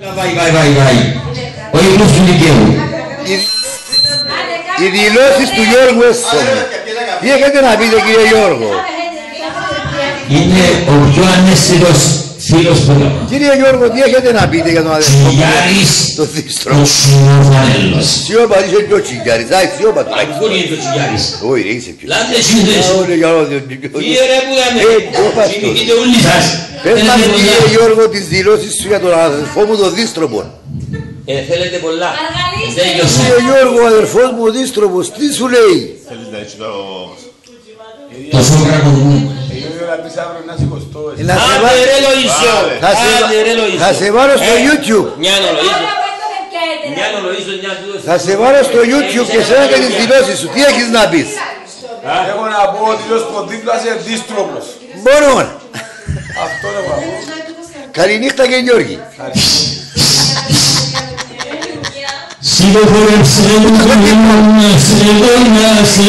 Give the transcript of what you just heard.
Βάει, βάει, βάει, βάει. Ο ύπνος του δικαίου. Οι δηλώσεις του Γιώργου Έσσομ. Τι έχετε να πείτε κύριε Γιώργο; Είναι ο πιο ανέσυρος φίλος που έχω. Κύριε Γιώργο, τι έχετε να πείτε για τον αδερφό μου; Τσιγιάρης Το ο δίστρο. Σινοφανέλος. Σιώπα, είσαι πιο τσιγιάρης. Α, σιώπα. Ακούνε είναι το τσιγιάρης. Όχι ρε, είσαι πιο Λάτε σύνδες. Α, ωραία, για όλο. Τι ρε που Ε, λέμε. πού πας Κοιμηθείτε όλοι σας. Πες μας Θέλετε κύριε πολλά. Γιώργο τις δηλώσεις σου για τον αδερφό μου τον Δίστροπο. Ε, θέλετε πολλά. Αργαλίστε. Τέλειωσε. Κύριε Γιώργο, ο αδερφός μου ο Δίστροπος, τι σου λέει; Θέλεις να έχεις το... Το σόκρακο μου. Έγινε να πεις αύριο να σηκωστώ. εσύ. Να σε Άντε βά- ρε Λοΐσο. Θα σε- Άντε ρε Λοΐσο. θα σε βάλω στο Ε, YouTube. Νιάνο Λοΐσο. Τώρα Νιάνο Λοΐσο, νιά του. Θα σε βάλω στο YouTube και σένα και τις δηλώσεις σου. Τι έχεις να πεις. Έχω να πω ότι ως ποδίπλα είσαι δίστροπος. Μόνο. Αυτό έχω να πω. Καληνύχτα και Γιώργη. Σιγοβορεύσε μου, σε